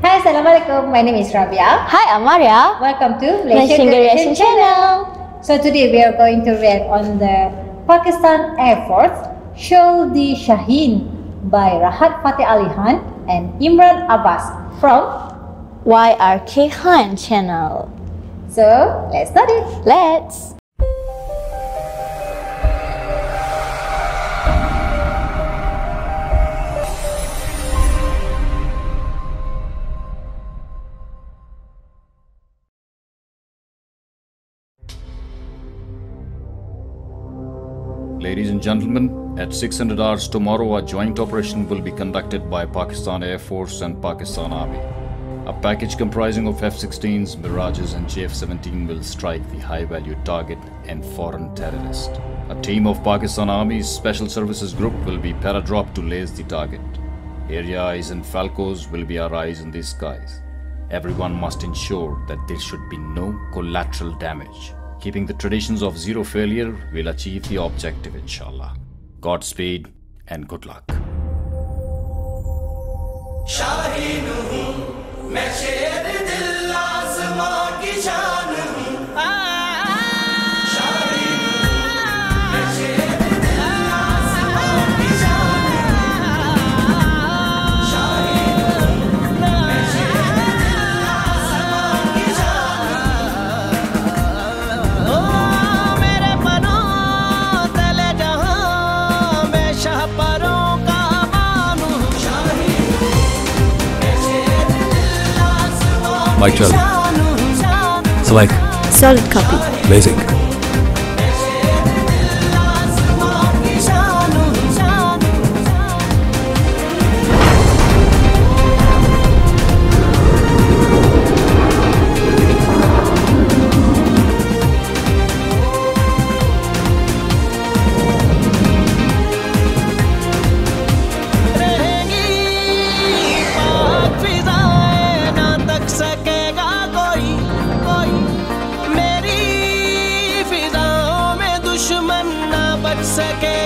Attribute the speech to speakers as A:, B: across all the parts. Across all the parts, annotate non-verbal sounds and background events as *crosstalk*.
A: Hai, Assalamualaikum. My name is Rabia.
B: Hi, Amaria.
A: Welcome to
B: Malaysian Reaction Channel.
A: So today we are going to react on the Pakistan Air Force Show the Shaheen by Rahat Fateh Ali Khan and Imran Abbas from.
B: YRK Khan channel.
A: So let's start it.
B: Let's.
C: Ladies and gentlemen, at 600 hours tomorrow, a joint operation will be conducted by Pakistan Air Force and Pakistan Army. A package comprising of F-16s, Mirages and JF-17 will strike the high-value target and foreign terrorist. A team of Pakistan Army's Special Services Group will be paradropped to lase the target. Erieyes and Falcos will be our eyes in the skies. Everyone must ensure that there should be no collateral damage. Keeping the traditions of zero failure will achieve the objective, inshallah. Godspeed and good luck.
D: Mic check. Select.
B: Solid copy.
D: Basic.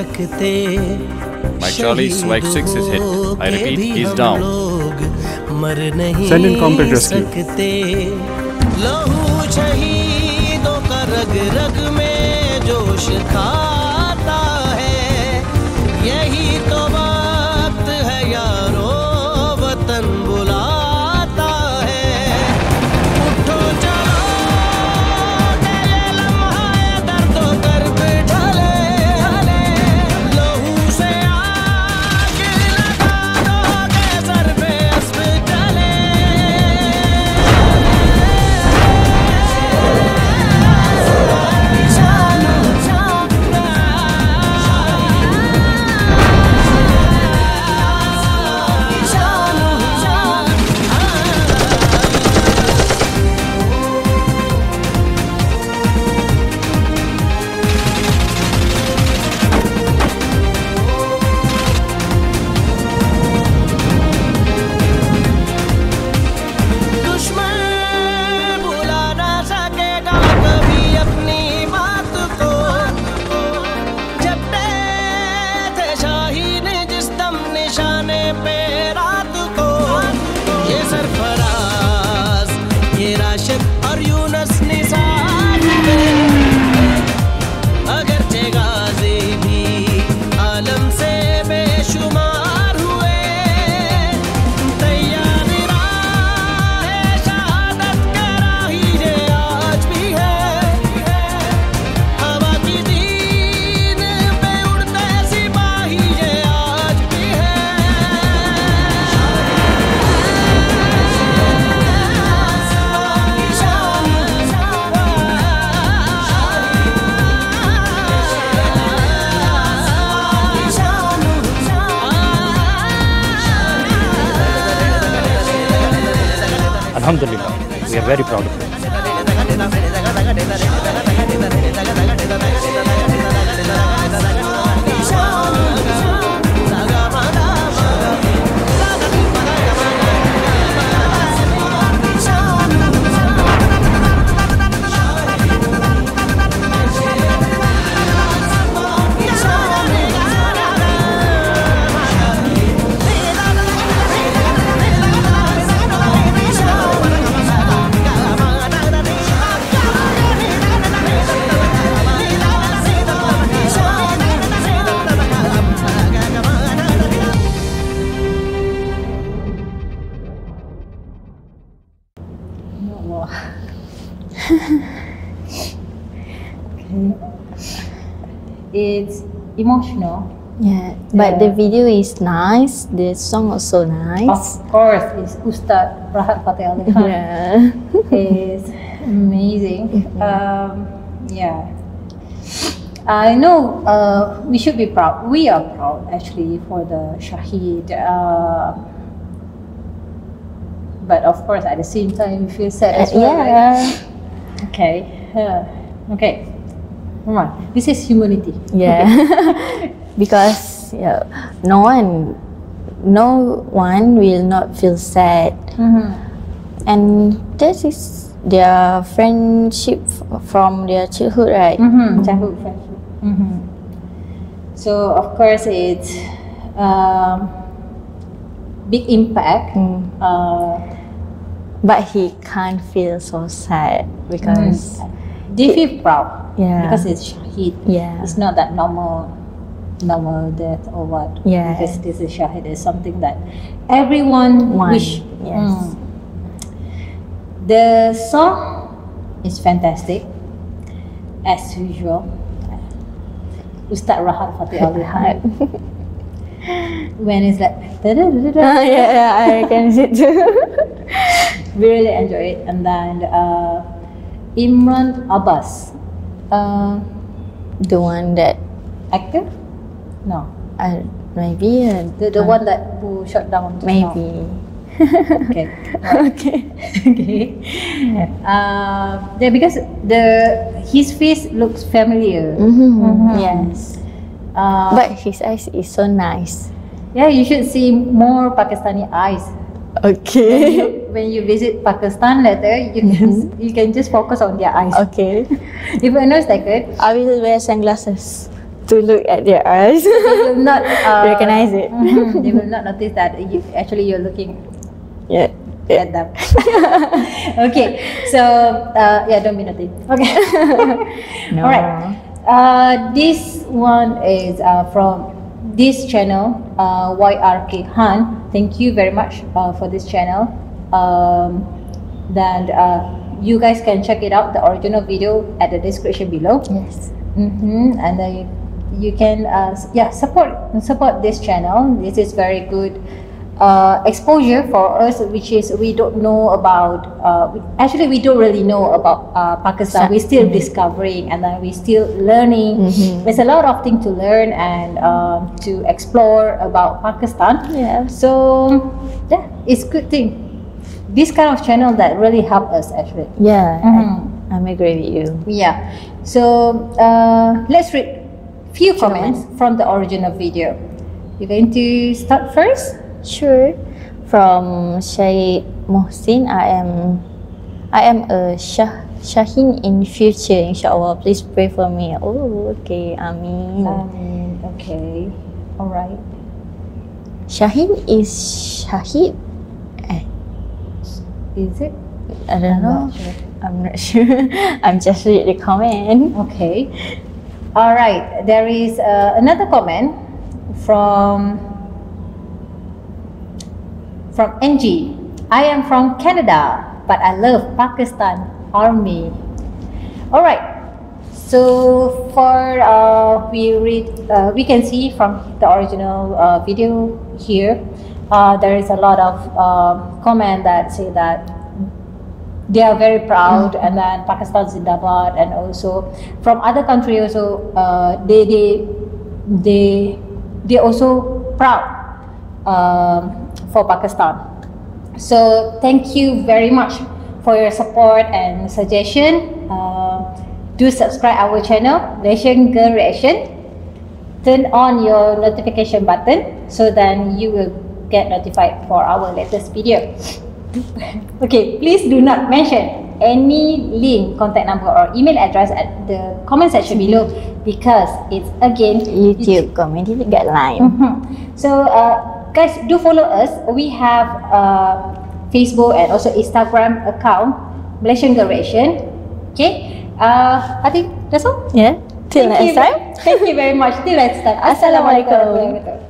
E: सकते
C: Mike Charlie, Swag 6 is hit. I repeat, he's down.
E: मर नहीं
D: Send in combat rescue.
E: सकते लहू शहीदों का रग रग में
F: We are very proud of it.
A: It's emotional.
B: Yeah, but
A: Yeah.
B: the video is nice. The song also nice.
A: Of course, it's Ustad Rahat Fateh Ali Khan.
B: Yeah. *laughs*
A: It's amazing. Um, yeah. I know uh, we should be proud. We are proud actually for the Shahid. Uh, but of course, at the same time, we feel sad as well. right?
B: yeah.
A: Okay. Uh, okay. Come on. This is humanity.
B: Yeah. *laughs* because yeah, no one, no one will not feel sad,
A: Mm-hmm.
B: and this is their friendship from their childhood, right?
A: Mm-hmm. Childhood friendship. Mm-hmm. So of course it's um, big impact.
B: Mm.
A: Uh,
B: But he can't feel so sad because
A: they feel proud
B: Yeah.
A: because it's shahid.
B: yeah,
A: It's not that normal normal death or what.
B: Yeah.
A: Because this is shahid is something that everyone
B: One,
A: wish.
B: yes.
A: Mm. The song is fantastic as usual. Ustad Rahat Fateh Ali Khan. *laughs* when it's like
B: yeah, yeah, I can see too. *laughs*
A: we really enjoy it and then uh, Imran Abbas uh,
B: the one that
A: actor no
B: I maybe uh,
A: the, the one that who shot down now.
B: maybe *laughs*
A: okay
B: okay.
A: okay uh, yeah because the his face looks familiar
B: Mm-hmm. Yes,
A: uh,
B: but his eyes is so nice.
A: yeah you should see more Pakistani eyes
B: Okay.
A: When you visit Pakistan later you can you can just focus on their eyes
B: okay. *laughs*
A: if you know it
B: I will wear sunglasses to look at their eyes.
A: they will *laughs* not uh,
B: Recognize it.
A: Mhm, *laughs* they will not notice that you, actually you're looking
B: yeah.
A: at them. okay, so uh, yeah, don't be naughty. Okay.
B: No.
A: All right. Uh, this one is uh, from this channel, uh, YRK Han. Thank you very much uh, for this channel. Um, then uh, you guys can check it out, the original video at the description below.
B: Yes.
A: Mm-hmm. And then you, you can uh, yeah support support this channel. This is very good uh, exposure for us, which is we don't know about. Uh, we- actually, we don't really know about uh, Pakistan. We're still discovering, and then we're still learning.
B: Mhm.
A: There's a lot of things to learn and um, to explore about Pakistan.
B: Yeah.
A: So yeah, it's good thing. This kind of channel that really help us actually.
B: Yeah.
A: Mhm.
B: I, I'm agree with you.
A: Yeah. So uh, let's read few comments from the original video. You're going to start first.
B: Sure. From Syed Mohsin, I am I am a Shah Shahin in future, inshallah. Please pray for me. Oh, okay. Amin.
A: Um, okay. All right.
B: Shahin is Shahid.
A: Is it?
B: I don't
A: I'm
B: know.
A: not sure.
B: I'm not *laughs* sure. I'm just read the comment.
A: Okay. All right. There is uh, another comment from from NG. I am from Canada, but I love Pakistan Army. All right. So for uh, we read, uh, we can see from the original uh, video here, uh, there is a lot of um, comment that say that they are very proud and then Pakistan Zindabad and also from other country also uh, they they they they also proud um, for Pakistan So thank you very much for your support and suggestion. Uh, do subscribe our channel, Malaysian Girl Reaction. Turn on your notification button so then you will get notified for our latest video. *laughs* okay, please do not mention any link, contact number or email address at the comment section below *laughs* because it's again
B: YouTube community guideline.
A: Mhm. So uh, guys, do follow us. We have uh, Facebook and also Instagram account Malaysian Girl Reaction. Okay. Uh, I think that's all.
B: Yeah. Till
A: Thank
B: next
A: you.
B: time.
A: Thank you very much. Till next time. *laughs*
B: Assalamualaikum.
A: Assalamualaikum.